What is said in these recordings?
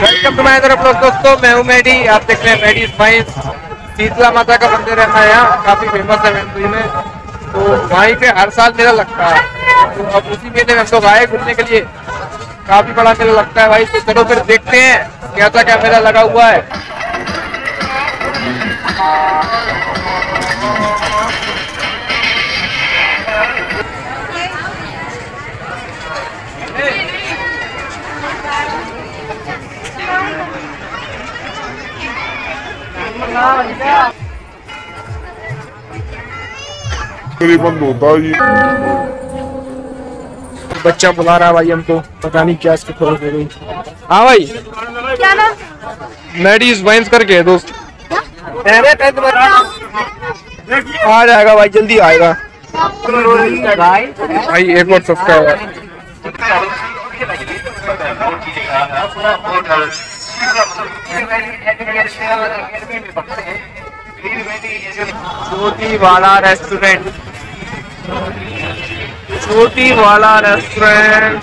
Welcome to my तरफ़ दोस्तों, मैं हूँ मेडी आप देख रहे हैं मेडी स्पाइस शीतला माता का मंदिर है हमारे यहाँ, काफ़ी फ़ेमस है मैनपुरी में। तो वहीं पे हर साल मेला लगता है। तो अब उसी मेले में हम लोग आए घूमने के लिए। काफ़ी बड़ा मेला लगता है भाई तो चलो फिर देखते हैं कैसा क्या मेला लगा हुआ है। बंद होता है बच्चा बुला रहा है भाई हमको। पता नहीं क्या इसकी खबर हो गई हाँ भाई। क्या नाम मेडीज वाइन्स करके है, दोस्त। आ जाएगा भाई, जल्दी आएगा। भाई, एक और सब्सक्राइबर छोटी वाला रेस्टोरेंट। छोटी वाला रेस्टोरेंट।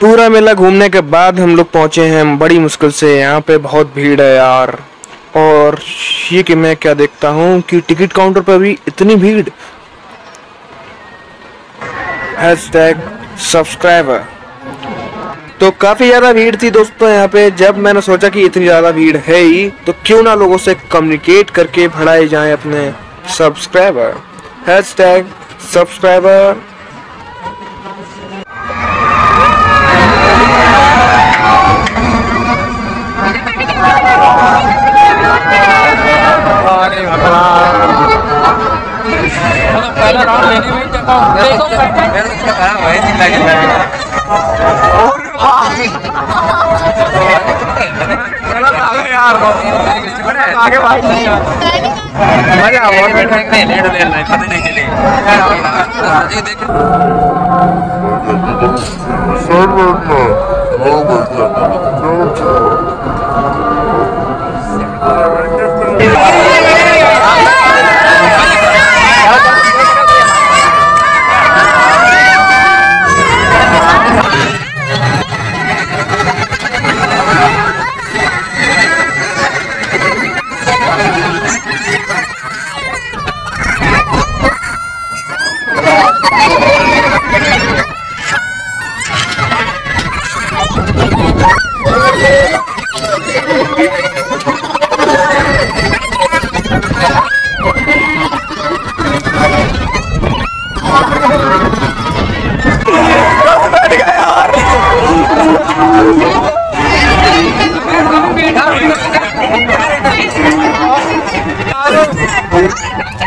पूरा मेला घूमने के बाद हम लोग पहुँचे हैं। बड़ी मुश्किल से यहाँ पे बहुत भीड़ है यार। और ये कि मैं क्या देखता हूँ कि टिकट काउंटर पर भी इतनी भीड़। हैशटैग सब्सक्राइबर तो काफ़ी ज़्यादा भीड़ थी दोस्तों यहाँ पे। जब मैंने सोचा कि इतनी ज़्यादा भीड़ है ही तो क्यों ना लोगों से कम्युनिकेट करके बढ़ाए जाएँ अपने सब्सक्राइबर हैशटैग सब्सक्राइबर अरे भगवान मतलब पहला राउंड लेने में देखो देखो मेरे को कहा वही चिल्ला चिल्ला और भाई यार आगे भाई नहीं मज़ा बहुत बैठे लेट लेट पता नहीं चले देख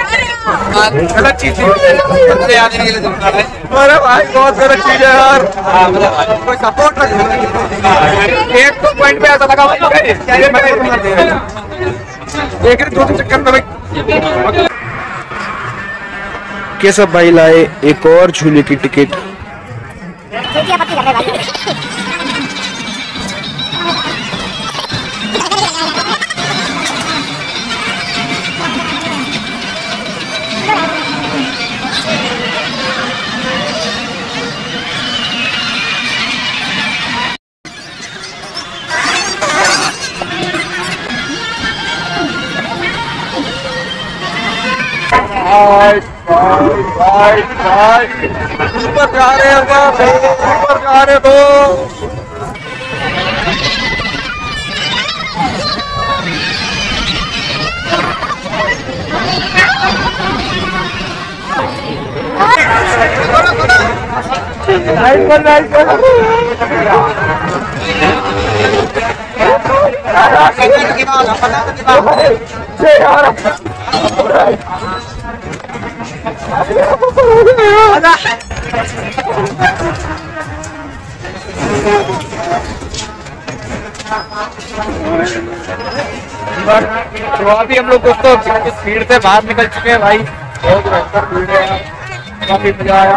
गलत चीज़ थी अरे भाई बहुत गलत चीज़ है यार। कोई सपोर्ट एक तो पॉइंट पे ऐसा लगा भाई दो तीन चक्कर में भाई। केशव भाई लाए एक और झूले की टिकट? ऊपर जा रहे हैं ऊपर जा रहे दो लाइट पर लाइट पर तो अभी हम लोग दोस्तों भीड़ से बाहर निकल चुके हैं भाई। बहुत भीड़ है काफ़ी मज़ा आया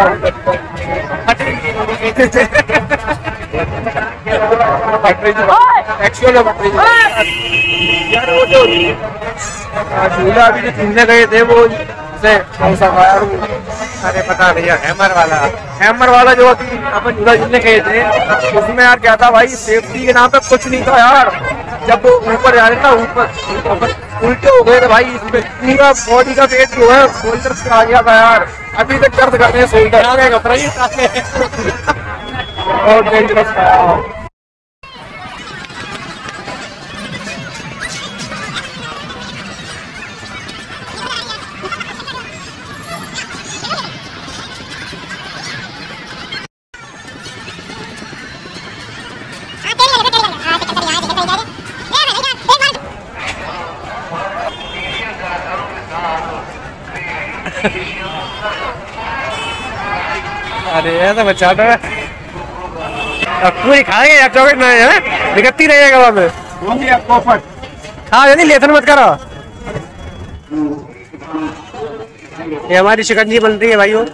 एक्चुअल यार वो जो झूला अभी जो झूलने गए थे वो से कौन सा था यार वो? अरे पता नहीं यार हैमर वाला। हैमर वाला जो अभी अपन झूला झूलने गए थे उसमें यार क्या था भाई सेफ्टी के नाम पे कुछ नहीं था यार। जब वो ऊपर जा रहे था ऊपर उल्टे हो गए थे भाई इसमें पूरा बॉडी का पेट जो है शोल्डर पे आ गया था यार। अभी तक दर्द कर रहे हैं शोल्डर बहुत डेंजरस था अरे ऐसा बच्चा था। अब पूरी खाएँगे यार चौकट ना है? निकलती रहेगा वहाँ पे हाँ यानी लेथन मत करो। ये हमारी शिकंजी बन रही है भाई वो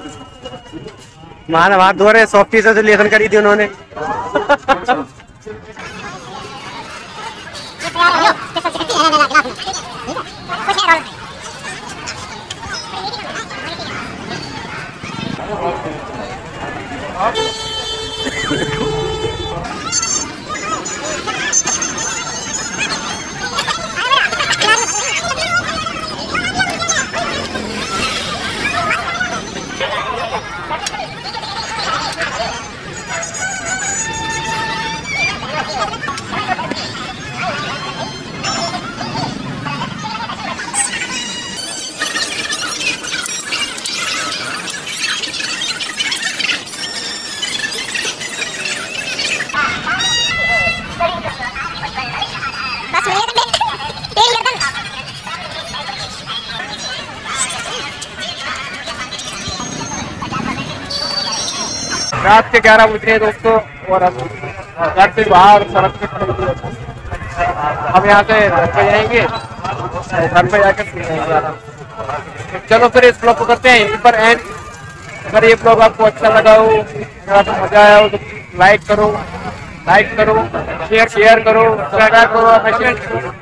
माना हाथ धो रहे सॉफ्टी से लेथन करी थी उन्होंने। 아. रात के ग्यारह बज हैं दोस्तों, और घर से बाहर सड़क पे हम यहाँ से घर पे जाएँगे घर पे जाकर चलो फिर इस ब्लॉग को करते हैं यहीं पर एंड अगर ये ब्लॉग आपको अच्छा लगा हो अगर आपको मज़ा आया हो तो लाइक करो लाइक करो शेयर शेयर करो सब्सक्राइब करो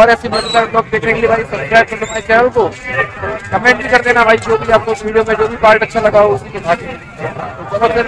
और ऐसी मज़ेदार ब्लॉग देखने के लिए भाई सब्सक्राइब करो मेरे चैनल को। कमेंट भी कर देना भाई, जो भी आपको वीडियो में जो भी पार्ट अच्छा लगा हो उसी के Cũng rất.